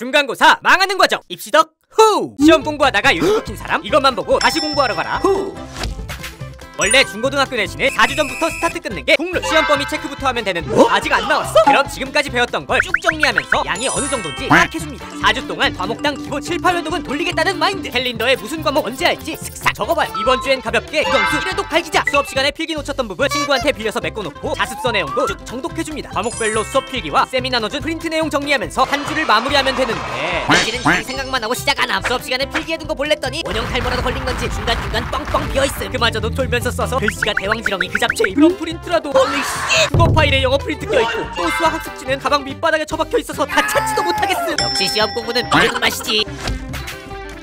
중간고사 망하는 과정. 입시덕후. 시험 공부하다가 유튜브 킨 사람? 이것만 보고 다시 공부하러 가라. 후 원래 중고등학교 내신에 4주 전부터 스타트 끊는 게 국룰. 시험 범위 체크부터 하면 되는데 아직 안 나왔어? 그럼 지금까지 배웠던 걸 쭉 정리하면서 양이 어느 정도인지 파악해줍니다. 4주 동안 과목당 기본 7, 8회독은 돌리겠다는 마인드. 캘린더에 무슨 과목 언제 할지 슥싹 적어봐요. 이번 주엔 가볍게 국영수 1회독 발기자. 수업 시간에 필기 놓쳤던 부분 친구한테 빌려서 메꿔놓고 자습서 내용도 쭉 정독해줍니다. 과목별로 수업 필기와 쌤이 나눠준 프린트 내용 정리하면서 한 주를 마무리하면 되는데 사실은 자기 생각만 하고 시작 안 함. 수업 시간에 필기해둔 거 볼랬더니 원형 탈모라도 걸린 건지 중간중간 뻥뻥 비어있음. 그마저도 졸면서 써서 글씨가 대왕지렁이 그 잡채 이런 프린트라도 국어 파일에 영어 프린트 껴있고 또 수학 학습지는 가방 밑바닥에 처박혀 있어서 다 찾지도 못하겠음. 역시 시험 공부는 비는 맛이지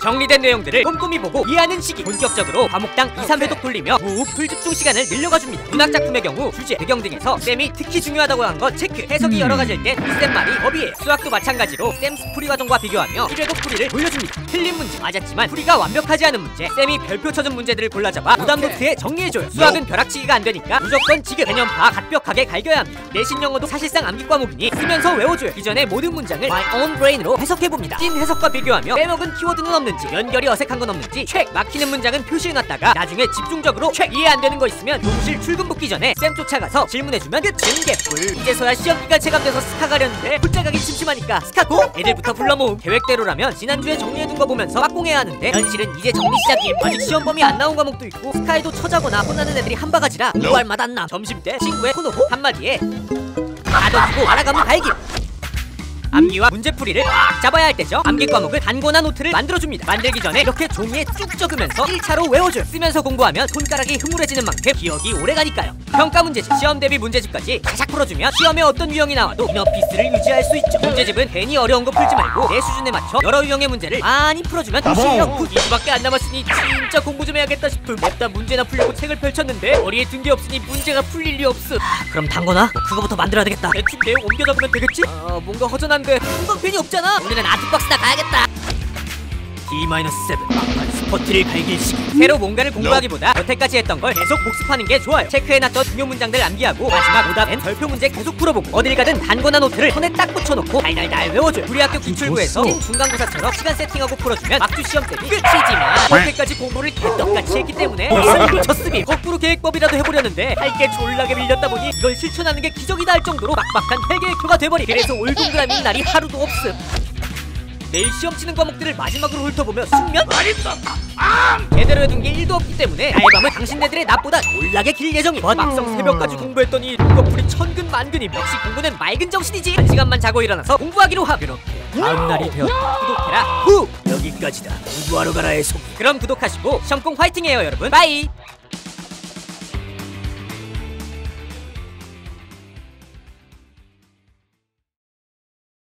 정리된 내용들을 꼼꼼히 보고 이해하는 시기. 본격적으로 과목당 2, 3회독 돌리며 무호흡 full집중 시간을 늘려가줍니다. 문학작품의 경우 주제, 배경 등에서 쌤이 특히 중요하다고 한 건 체크 해석이 여러 가지일 땐 쌤 말이 법이에요 수학도 마찬가지로 쌤 풀이 과정과 비교하며 1회독 풀이를 보여줍니다. 틀린 문제 맞았지만 풀이가 완벽하지 않은 문제 쌤이 별표 쳐준 문제들을 골라잡아 오답 노트에 정리해줘요. 수학은 벼락치기가 안 되니까 무조건 지금 개념 파악 완벽하게 갈겨야 합니다. 내신 영어도 사실상 암기 과목이니 쓰면서 외워줘요. 이전의 모든 문장을 my own brain으로 해석해봅니다. 찐 해석과 비교하며 빼먹은 키워드는 없는 지 연결이 어색한 건 없는지 체크 막히는 문장은 표시해놨다가 나중에 집중적으로 체크 이해 안 되는 거 있으면 교무실 출금 붙기 전에 쌤 쫓아가서 질문해주면 끝은 개뿔 이제서야 시험 기간 체감돼서 스카 가려는데 혼자 가기 심심하니까 스카 go! 애들부터 불러 모음! 계획대로라면 지난주에 정리해둔 거 보면서 빡공해야 하는데 현실은 이제 정리 시작임! 아직 시험 범위 안 나온 과목도 있고 스카에도 처자거나 혼나는 애들이 한 바가지라 공부할 맛안 남 점심 때 친구의 코노고 한마디에 가둬두고 알아가면 달기 암기와 문제풀이를 꽉 잡아야 할 때죠. 암기 과목은 단권화 노트를 만들어줍니다. 만들기 전에 이렇게 종이에 쭉 적으면서 1차로 외워줘요. 쓰면서 공부하면 손가락이 흐물해지는 만큼 기억이 오래가니까요. 평가 문제집, 시험 대비 문제집까지 자작 풀어주면 시험에 어떤 유형이 나와도 inner peace를 유지할 수 있죠. 문제집은 괜히 어려운 거 풀지 말고 내 수준에 맞춰 여러 유형의 문제를 많이 풀어주면 실력 후 2주밖에 안 남았으니 진짜 공부 좀 해야겠다 싶음. 냅다 문제나 풀려고 책을 펼쳤는데 머리에 든 게 없으니 문제가 풀릴 리 없음. 아, 그럼 단권화? 뭐 그거부터 만들어야 되겠다. 대충 내용 옮겨 적으면 되겠지? 아 뭔가 허전한 데 금방 괜히 없잖아. 오늘은 아트박스나 가야겠다. D-7 막판 갈길 시기 새로 뭔가를 공부하기보다 여태까지 했던 걸 계속 복습하는 게 좋아요. 체크해놨던 중요 문장들 암기하고 마지막 오답엔 별표 문제 계속 풀어보고 어딜 가든 단권화 노트를 손에 딱 붙여놓고 달달달 외워줘요. 우리 학교 기출부에서 찐 중간고사처럼 시간 세팅하고 풀어주면 막주 시험 때는 끝이지만 여태까지 공부를 개떡같이 했기 때문에 벌써 미쳤음이 거꾸로 계획법이라도 해보려는데 할 게 졸라게 밀렸다 보니 이걸 실천하는 게 기적이다 할 정도로 빡빡한 계획표가 돼버리 그래서 올 동그라미 날이 하루도 없음 내일 시험 치는 과목들을 마지막으로 훑어보며 숙면? 제대로 해둔 게 1도 없기 때문에 나의 밤은 당신네들의 낮보다 졸라게 길 예정이 막상 새벽까지 공부했더니 눈꺼풀이 천근 만근임. 역시 공부는 맑은 정신이지. 한 시간만 자고 일어나서 공부하기로 함. 그렇게 다음 날이 되었다. 구독해라. 후! 여기까지다. 공부하러 가라의 속. 그럼 구독하시고 시험공 화이팅해요 여러분. bye